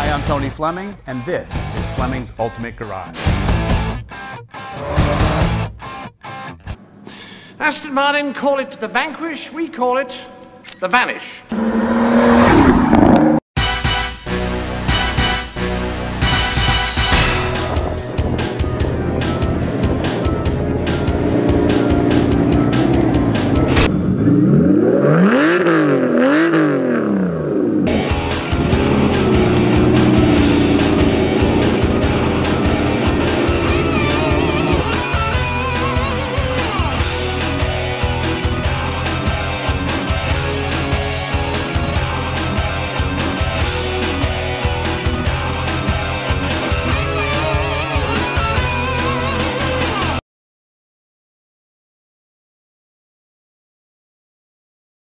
Hi, I'm Tony Fleming, and this is Fleming's Ultimate Garage. Aston Martin call it the Vanquish, we call it the Vanish.